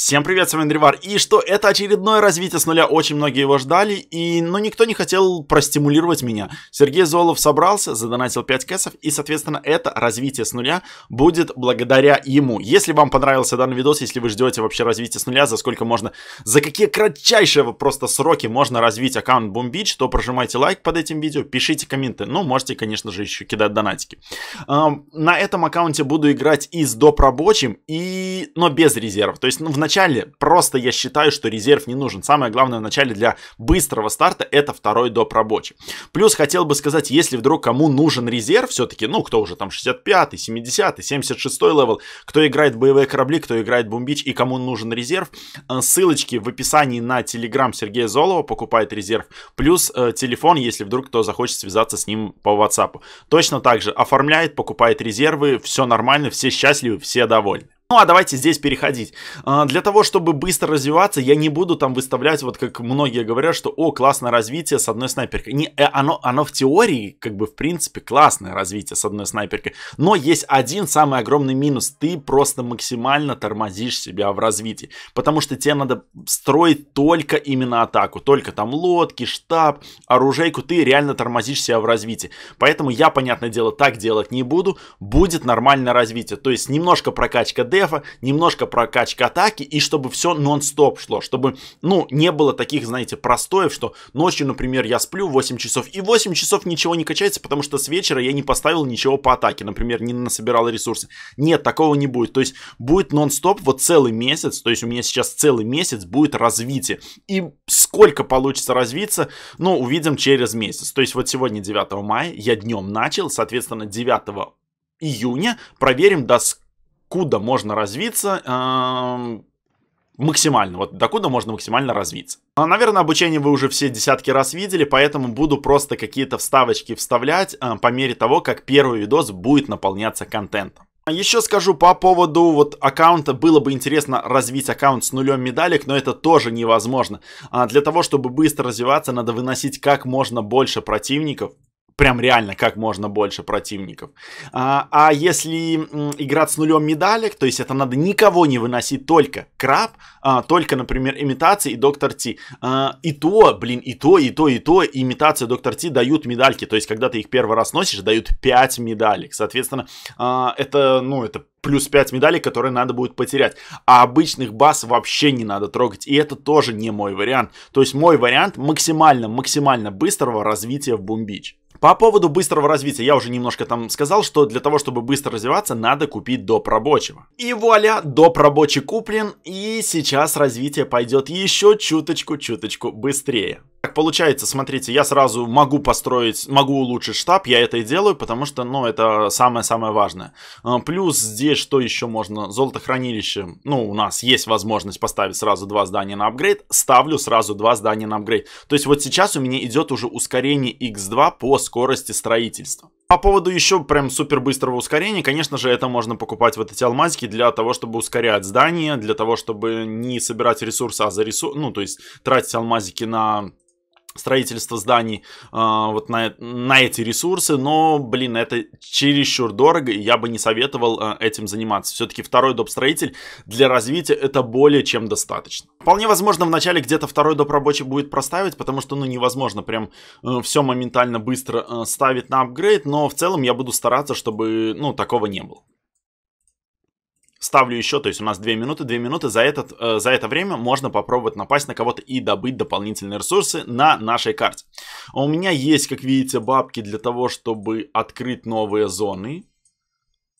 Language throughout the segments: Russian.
Всем привет, с вами Андривар. И что, это очередное развитие с нуля, очень многие его ждали, и, но никто не хотел простимулировать меня. Сергей Золов собрался, задонатил 5 кэсов, и, соответственно, это развитие с нуля будет благодаря ему. Если вам понравился данный видос, если вы ждете вообще развития с нуля, за сколько можно, за какие кратчайшие просто сроки можно развить аккаунт Бумбич, то прожимайте лайк под этим видео, пишите комменты, ну, можете, конечно же, еще кидать донатики. На этом аккаунте буду играть и с доп. рабочим, и... но без резервов, то есть, ну, в начале просто я считаю, что резерв не нужен. Самое главное в начале для быстрого старта это второй доп рабочий. Плюс хотел бы сказать, если вдруг кому нужен резерв все-таки, ну кто уже там 65, 70, 76 левел, кто играет в боевые корабли, кто играет Boom Beach и кому нужен резерв, э, ссылочки в описании на телеграм Сергея Золова, покупает резерв, плюс э, телефон, если вдруг кто захочет связаться с ним по WhatsApp. Точно так же оформляет, покупает резервы, все нормально, все счастливы, все довольны. Ну а давайте здесь переходить. А, для того, чтобы быстро развиваться, я не буду там выставлять, вот как многие говорят, что о, классное развитие с одной снайперкой. Не, э, оно, оно в теории, как бы в принципе, классное развитие с одной снайперкой. Но есть один самый огромный минус. Ты просто максимально тормозишь себя в развитии. Потому что тебе надо строить только именно атаку. Только там лодки, штаб, оружейку. Ты реально тормозишь себя в развитии. Поэтому я, понятное дело, так делать не буду. Будет нормальное развитие. То есть немножко прокачка дефа, немножко прокачка атаки, и чтобы все нон-стоп шло, чтобы, ну, не было таких, знаете, простоев, что ночью, например, я сплю 8 часов, и 8 часов ничего не качается, потому что с вечера я не поставил ничего по атаке, например, не насобирал ресурсы. Нет, такого не будет, то есть будет нон-стоп вот целый месяц, то есть у меня сейчас целый месяц будет развитие, и сколько получится развиться, ну, увидим через месяц, то есть вот сегодня 9 мая, я днем начал, соответственно, 9 июня проверим, до куда можно развиться э, максимально, вот докуда можно максимально развиться. А, наверное, обучение вы уже все десятки раз видели, поэтому буду просто какие-то вставочки вставлять э, по мере того, как первый видос будет наполняться контентом. Еще скажу по поводу вот аккаунта. Было бы интересно развить аккаунт с нулем медалек, но это тоже невозможно. А для того, чтобы быстро развиваться, надо выносить как можно больше противников прям реально как можно больше противников. А, а если играть с нулем медалек, то есть это надо никого не выносить, только краб, а, только, например, имитация и доктор Ти. А, и то, блин, и то, и то, и то, имитация доктор Ти дают медальки, то есть когда ты их первый раз носишь, дают 5 медалек. Соответственно, а, это, ну, это плюс 5 медалей, которые надо будет потерять. А обычных баз вообще не надо трогать. И это тоже не мой вариант. То есть мой вариант максимально, максимально быстрого развития в Бумбич. По поводу быстрого развития, я уже немножко там сказал, что для того, чтобы быстро развиваться, надо купить доп. рабочего. И вуаля, доп. рабочий куплен, и сейчас развитие пойдет еще чуточку-чуточку быстрее. Так получается, смотрите, я сразу могу построить, могу улучшить штаб, я это и делаю, потому что, ну, это самое-самое важное. А, плюс здесь что еще можно? Золотохранилище, ну, у нас есть возможность поставить сразу два здания на апгрейд, ставлю сразу два здания на апгрейд. То есть вот сейчас у меня идет уже ускорение x2 по скорости строительства. По поводу еще прям супер быстрого ускорения, конечно же, это можно покупать вот эти алмазики для того, чтобы ускорять здание, для того, чтобы не собирать ресурсы, а за ресурс, ну, то есть тратить алмазики на строительство зданий э, вот на, на эти ресурсы, но, блин, это чересчур дорого, и я бы не советовал э, этим заниматься. Все-таки второй доп. строитель для развития это более чем достаточно. Вполне возможно, в начале где-то второй доп. рабочий будет проставить, потому что, ну, невозможно прям э, все моментально быстро э, ставить на апгрейд, но в целом я буду стараться, чтобы, ну, такого не было ставлю еще, то есть у нас 2 минуты, 2 минуты, за, этот, э, за это время можно попробовать напасть на кого-то и добыть дополнительные ресурсы на нашей карте. А у меня есть, как видите, бабки для того, чтобы открыть новые зоны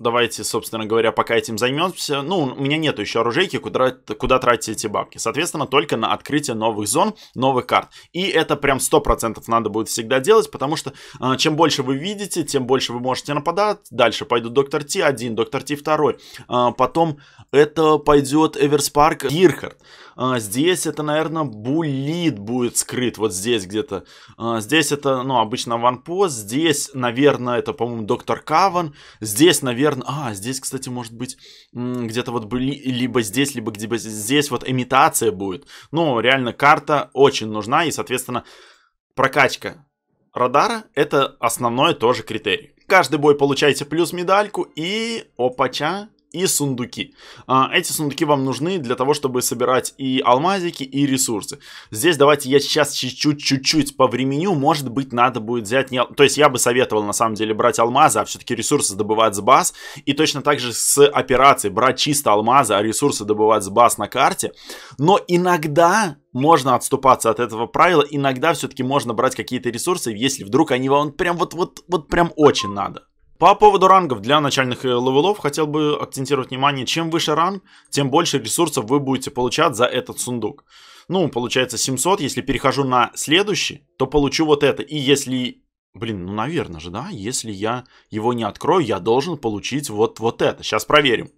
давайте, собственно говоря, пока этим займемся. Ну, у меня нету еще оружейки, куда, куда тратить эти бабки. Соответственно, только на открытие новых зон, новых карт. И это прям 100% надо будет всегда делать, потому что э, чем больше вы видите, тем больше вы можете нападать. Дальше пойдут Доктор Ти-1, Доктор Ти-2. Э, потом это пойдет Эверспарк Гирхард. А, здесь это, наверное, булит будет скрыт. Вот здесь где-то. А, здесь это, ну, обычно ванпост. Здесь, наверное, это, по-моему, доктор Каван. Здесь, наверное... А, здесь, кстати, может быть, где-то вот. Либо здесь, либо где-то здесь вот имитация будет. Ну, реально, карта очень нужна. И, соответственно, прокачка радара это основной тоже критерий. Каждый бой получаете плюс медальку и опача и сундуки. А, эти сундуки вам нужны для того, чтобы собирать и алмазики, и ресурсы. Здесь давайте я сейчас чуть-чуть по времени, может быть, надо будет взять... Не... То есть я бы советовал, на самом деле, брать алмазы, а все-таки ресурсы добывать с баз. И точно так же с операцией брать чисто алмазы, а ресурсы добывать с баз на карте. Но иногда можно отступаться от этого правила, иногда все-таки можно брать какие-то ресурсы, если вдруг они вам прям вот, вот, вот прям очень надо. По поводу рангов для начальных э, левелов хотел бы акцентировать внимание, чем выше ранг, тем больше ресурсов вы будете получать за этот сундук. Ну, получается 700, если перехожу на следующий, то получу вот это. И если, блин, ну, наверное же, да, если я его не открою, я должен получить вот, вот это. Сейчас проверим.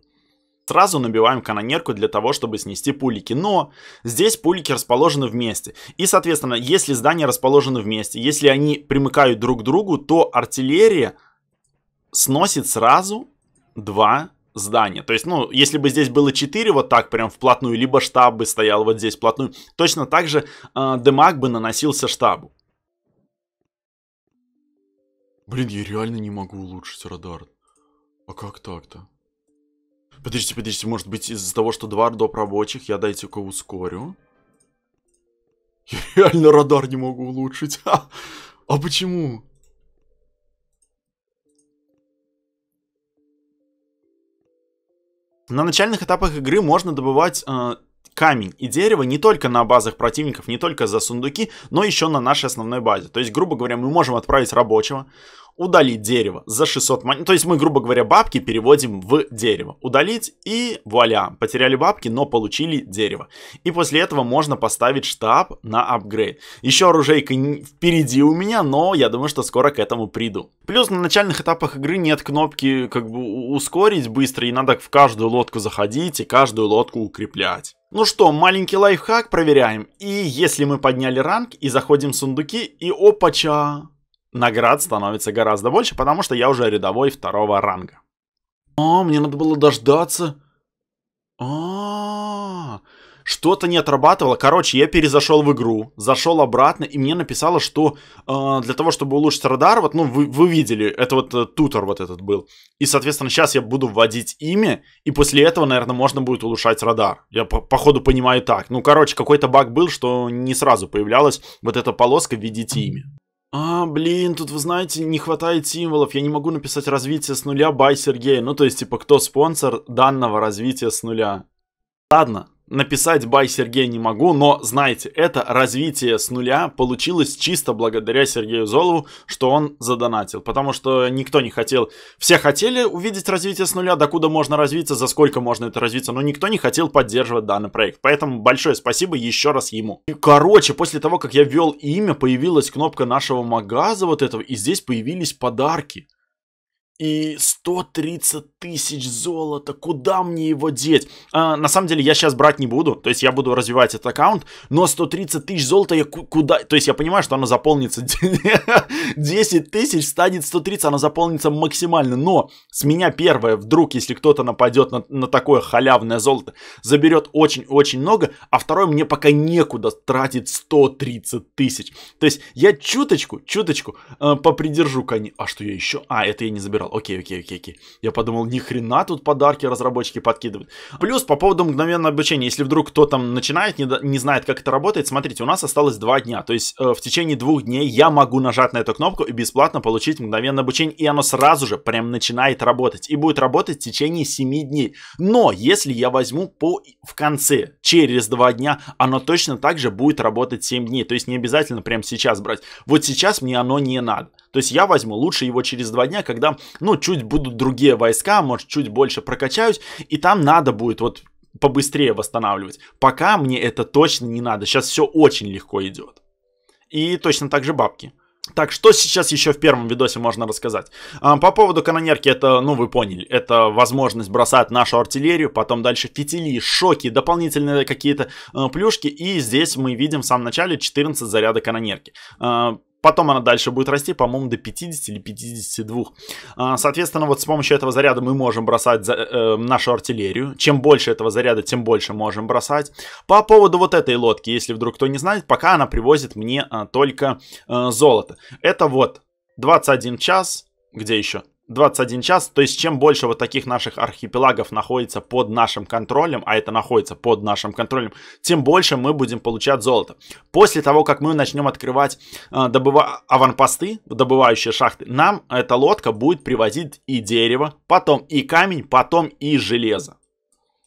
Сразу набиваем канонерку для того, чтобы снести пулики. Но здесь пулики расположены вместе. И, соответственно, если здания расположены вместе, если они примыкают друг к другу, то артиллерия сносит сразу два здания. То есть, ну, если бы здесь было 4 вот так прям вплотную, либо штаб бы стоял вот здесь вплотную, точно так же э, демаг бы наносился штабу. Блин, я реально не могу улучшить радар. А как так-то? Подождите, подождите, может быть из-за того, что два доп рабочих, я дайте-ка ускорю? Я реально радар не могу улучшить. А, а почему? На начальных этапах игры можно добывать э, камень и дерево не только на базах противников, не только за сундуки, но еще на нашей основной базе. То есть, грубо говоря, мы можем отправить рабочего, удалить дерево за 600 монет. То есть мы, грубо говоря, бабки переводим в дерево. Удалить и вуаля, потеряли бабки, но получили дерево. И после этого можно поставить штаб на апгрейд. Еще оружейка впереди у меня, но я думаю, что скоро к этому приду. Плюс на начальных этапах игры нет кнопки как бы ускорить быстро, и надо в каждую лодку заходить и каждую лодку укреплять. Ну что, маленький лайфхак проверяем. И если мы подняли ранг и заходим в сундуки, и опача, наград становится гораздо больше, потому что я уже рядовой второго ранга. А, мне надо было дождаться. А, что-то не отрабатывало. Короче, я перезашел в игру, зашел обратно, и мне написало, что э, для того, чтобы улучшить радар, вот, ну, вы, вы видели, это вот э, тутор вот этот был. И, соответственно, сейчас я буду вводить имя, и после этого, наверное, можно будет улучшать радар. Я по ходу понимаю так. Ну, короче, какой-то баг был, что не сразу появлялась вот эта полоска «Введите имя». А, блин, тут, вы знаете, не хватает символов. Я не могу написать развитие с нуля бай Сергей. Ну, то есть, типа, кто спонсор данного развития с нуля. Ладно, написать бай Сергей не могу, но знаете, это развитие с нуля получилось чисто благодаря Сергею Золову, что он задонатил. Потому что никто не хотел... Все хотели увидеть развитие с нуля, докуда можно развиться, за сколько можно это развиться, но никто не хотел поддерживать данный проект. Поэтому большое спасибо еще раз ему. И, короче, после того, как я ввел имя, появилась кнопка нашего магаза вот этого, и здесь появились подарки. И 130 тысяч золота, куда мне его деть? А, на самом деле я сейчас брать не буду, то есть я буду развивать этот аккаунт, но 130 тысяч золота я куда... То есть я понимаю, что оно заполнится 10 тысяч, станет 130, оно заполнится максимально, но с меня первое, вдруг, если кто-то нападет на, на такое халявное золото, заберет очень-очень много, а второе, мне пока некуда тратить 130 тысяч. То есть я чуточку, чуточку э, попридержу кони. А что я еще? А, это я не забирал окей, окей, окей, окей. Я подумал, ни хрена тут подарки разработчики подкидывают. Плюс по поводу мгновенного обучения, если вдруг кто там начинает, не, не знает, как это работает, смотрите, у нас осталось два дня. То есть э, в течение двух дней я могу нажать на эту кнопку и бесплатно получить мгновенное обучение, и оно сразу же прям начинает работать. И будет работать в течение 7 дней. Но если я возьму по в конце, через два дня, оно точно так же будет работать 7 дней. То есть не обязательно прямо сейчас брать. Вот сейчас мне оно не надо. То есть я возьму лучше его через два дня, когда, ну, чуть будут другие войска, может, чуть больше прокачаюсь, и там надо будет вот побыстрее восстанавливать. Пока мне это точно не надо. Сейчас все очень легко идет. И точно так же бабки. Так, что сейчас еще в первом видосе можно рассказать? А, по поводу канонерки, это, ну, вы поняли, это возможность бросать нашу артиллерию, потом дальше фитили, шоки, дополнительные какие-то э, плюшки, и здесь мы видим в самом начале 14 заряда канонерки. Э, Потом она дальше будет расти, по-моему, до 50 или 52. А, соответственно, вот с помощью этого заряда мы можем бросать за, э, нашу артиллерию. Чем больше этого заряда, тем больше можем бросать. По поводу вот этой лодки, если вдруг кто не знает, пока она привозит мне а, только а, золото. Это вот 21 час, где еще? 21 час, то есть чем больше вот таких наших архипелагов находится под нашим контролем, а это находится под нашим контролем, тем больше мы будем получать золото. После того, как мы начнем открывать э, добыва... аванпосты, добывающие шахты, нам эта лодка будет привозить и дерево, потом и камень, потом и железо.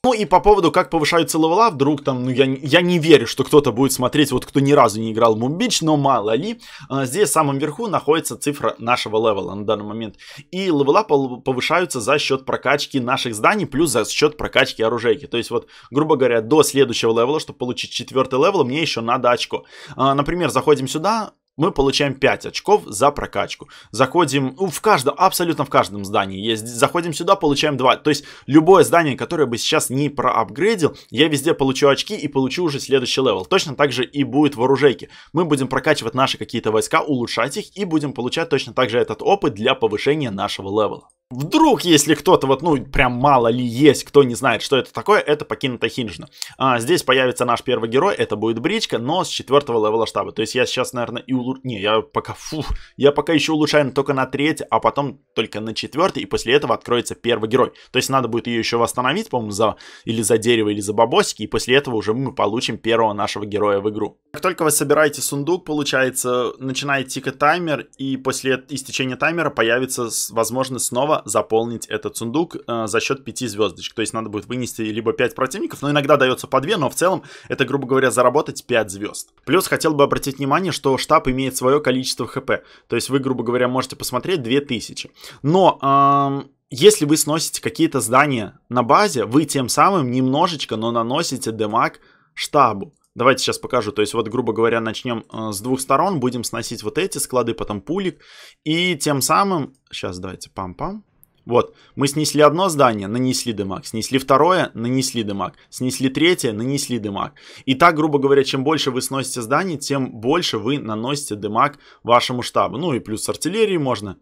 Ну и по поводу, как повышаются левела, вдруг там, ну я, я не верю, что кто-то будет смотреть, вот кто ни разу не играл в Boom Beach, но мало ли. А, здесь в самом верху находится цифра нашего левела на данный момент. И левела повышаются за счет прокачки наших зданий, плюс за счет прокачки оружейки. То есть вот, грубо говоря, до следующего левела, чтобы получить четвертый левел, мне еще надо очко. А, например, заходим сюда, мы получаем 5 очков за прокачку. Заходим, ну, в каждом, абсолютно в каждом здании есть. Заходим сюда, получаем 2. То есть, любое здание, которое бы сейчас не проапгрейдил, я везде получу очки и получу уже следующий левел. Точно так же и будет в оружейке. Мы будем прокачивать наши какие-то войска, улучшать их и будем получать точно так же этот опыт для повышения нашего левела. Вдруг, если кто-то вот, ну, прям мало ли есть, кто не знает, что это такое, это покинутая хижина. А, здесь появится наш первый герой, это будет бричка, но с четвертого левела штаба. То есть я сейчас, наверное, и улучшаю... Не, я пока, фу, я пока еще улучшаю только на третий, а потом только на четвертый, и после этого откроется первый герой. То есть надо будет ее еще восстановить, по-моему, за... или за дерево, или за бабосики, и после этого уже мы получим первого нашего героя в игру. Как только вы собираете сундук, получается, начинает тикать таймер, и после истечения таймера появится возможность снова заполнить этот сундук э, за счет 5 звездочек. То есть надо будет вынести либо 5 противников, но иногда дается по 2, но в целом это, грубо говоря, заработать 5 звезд. Плюс хотел бы обратить внимание, что штаб имеет свое количество хп. То есть вы, грубо говоря, можете посмотреть 2000. Но... Эм, если вы сносите какие-то здания на базе, вы тем самым немножечко, но наносите демаг штабу. Давайте сейчас покажу. То есть вот, грубо говоря, начнем э, с двух сторон. Будем сносить вот эти склады, потом пулик. И тем самым... Сейчас давайте пам-пам. Вот, мы снесли одно здание, нанесли дымак, снесли второе, нанесли дымак, снесли третье, нанесли дымак. И так, грубо говоря, чем больше вы сносите зданий, тем больше вы наносите дымак вашему штабу. Ну и плюс с артиллерии можно.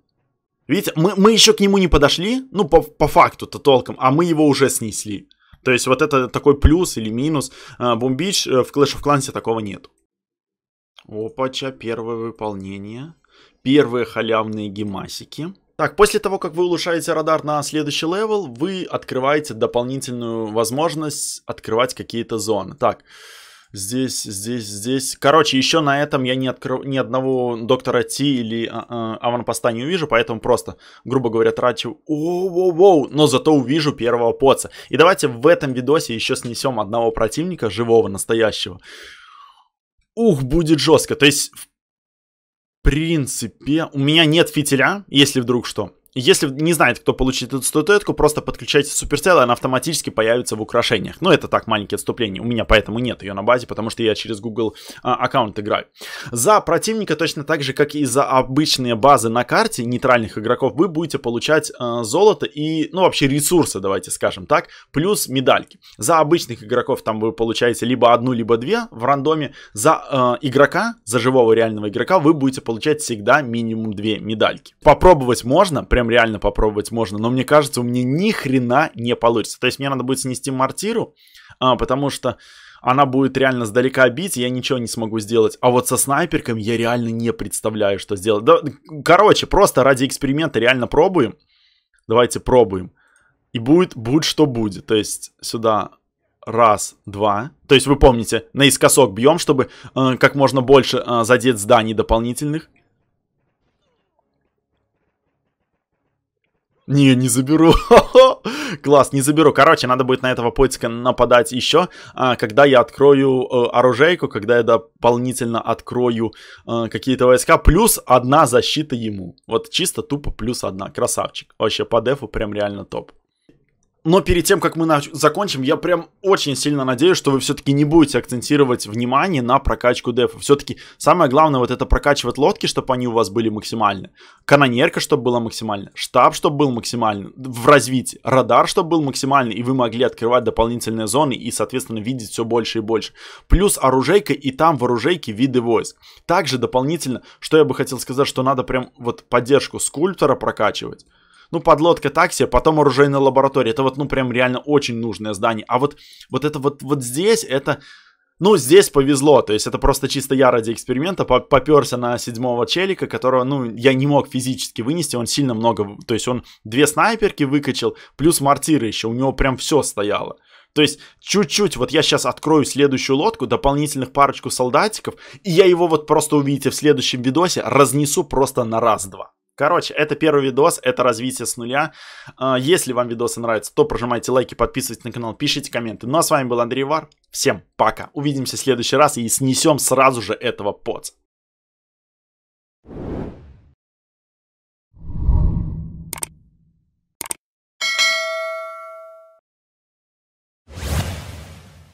Видите, мы, мы еще к нему не подошли, ну по, по факту-то толком, а мы его уже снесли. То есть вот это такой плюс или минус. Boom Beach э, в Clash of Clans такого нет. Опача, первое выполнение. Первые халявные гемасики. Так, после того, как вы улучшаете радар на следующий левел, вы открываете дополнительную возможность открывать какие-то зоны. Так, Здесь, здесь, здесь. Короче, еще на этом я ни, откро... ни одного доктора Ти или а, а, аванпоста не увижу, поэтому просто, грубо говоря, трачу оу-оу-оу, но зато увижу первого поца. И давайте в этом видосе еще снесем одного противника, живого, настоящего. Ух, будет жестко. То есть, в принципе, у меня нет фитиля, если вдруг что. Если не знает, кто получит эту статуэтку, просто подключайте Supercell, и она автоматически появится в украшениях. Ну, это так, маленькие отступления. У меня поэтому нет ее на базе, потому что я через Google а, аккаунт играю. За противника точно так же, как и за обычные базы на карте нейтральных игроков, вы будете получать а, золото и, ну, вообще ресурсы, давайте скажем так, плюс медальки. За обычных игроков там вы получаете либо одну, либо две в рандоме. За а, игрока, за живого реального игрока, вы будете получать всегда минимум две медальки. Попробовать можно, прям прям реально попробовать можно, но мне кажется, у меня ни хрена не получится. То есть мне надо будет снести мортиру, а, потому что она будет реально сдалека бить, я ничего не смогу сделать. А вот со снайперком я реально не представляю, что сделать. Да, короче, просто ради эксперимента реально пробуем. Давайте пробуем. И будет, будет что будет. То есть сюда раз, два. То есть вы помните, наискосок бьем, чтобы э, как можно больше э, задеть зданий дополнительных. Не, не заберу. Класс, не заберу. Короче, надо будет на этого поиска нападать еще, а, когда я открою э, оружейку, когда я дополнительно открою э, какие-то войска. Плюс одна защита ему. Вот чисто тупо плюс одна. Красавчик. Вообще по дефу прям реально топ. Но перед тем, как мы закончим, я прям очень сильно надеюсь, что вы все-таки не будете акцентировать внимание на прокачку дефа. Все-таки самое главное вот это прокачивать лодки, чтобы они у вас были максимальны. Канонерка, чтобы была максимальна. Штаб, чтобы был максимальный в развитии. Радар, чтобы был максимальный. И вы могли открывать дополнительные зоны и, соответственно, видеть все больше и больше. Плюс оружейка и там в оружейке виды войск. Также дополнительно, что я бы хотел сказать, что надо прям вот поддержку скульптора прокачивать ну, подлодка такси, потом оружейная лаборатория. Это вот, ну, прям реально очень нужное здание. А вот, вот это вот, вот здесь, это, Ну, здесь повезло, то есть это просто чисто я ради эксперимента поперся на седьмого челика, которого, ну, я не мог физически вынести, он сильно много, то есть он две снайперки выкачал, плюс мортиры еще, у него прям все стояло. То есть чуть-чуть, вот я сейчас открою следующую лодку, дополнительных парочку солдатиков, и я его вот просто увидите в следующем видосе, разнесу просто на раз-два. Короче, это первый видос, это развитие с нуля. А, если вам видосы нравятся, то прожимайте лайки, подписывайтесь на канал, пишите комменты. Ну а с вами был Андрей Вар. Всем пока. Увидимся в следующий раз и снесем сразу же этого поца.